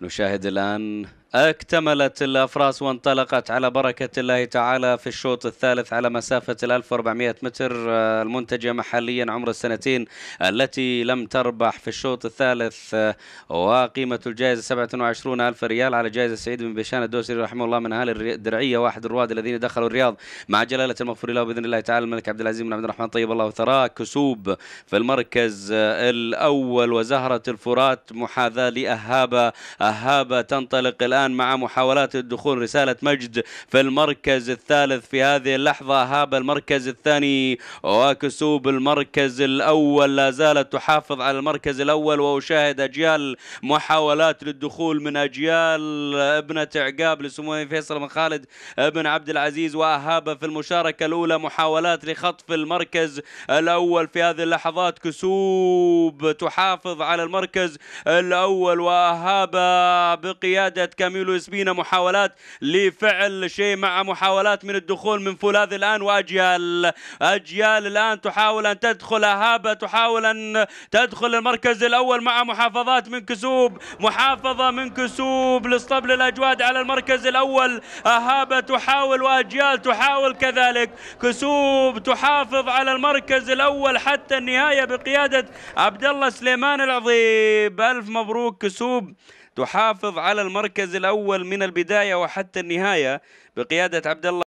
نشاهد الآن اكتملت الأفراس وانطلقت على بركة الله تعالى في الشوط الثالث على مسافة ال 1400 متر المنتجة محليا عمر السنتين التي لم تربح في الشوط الثالث وقيمة الجائزة 27 ألف ريال على جائزة سعيد بن بشان الدوسري رحمه الله من أهل الدرعية واحد الرواد الذين دخلوا الرياض مع جلالة المغفور له بإذن الله تعالى الملك عبد العزيز بن عبد الرحمن طيب الله ثراه كسوب في المركز الأول وزهرة الفرات محاذاة لأهابة أهابة تنطلق الآن الآن مع محاولات الدخول رسالة مجد في المركز الثالث في هذه اللحظة. هاب المركز الثاني وكسوب المركز الأول. لا زالت تحافظ على المركز الأول وأشاهد أجيال محاولات للدخول من أجيال ابنة عقاب لسمو فيصل بن خالد بن عبد العزيز. وأهاب في المشاركة الأولى محاولات لخطف المركز الأول في هذه اللحظات. كسوب تحافظ على المركز الأول. وأهاب بقيادة كم كاميلو اسبينا محاولات لفعل شيء مع محاولات من الدخول من فولاذ الآن وأجيال. أجيال الآن تحاول أن تدخل اهابه تحاول أن تدخل المركز الأول مع محافظات من كسوب. محافظة من كسوب لاسطبل الأجواد على المركز الأول. اهابه تحاول وأجيال تحاول كذلك. كسوب تحافظ على المركز الأول حتى النهاية بقيادة عبد الله سليمان العظيم. ألف مبروك كسوب تحافظ على المركز الأول من البداية وحتى النهاية بقيادة عبد الله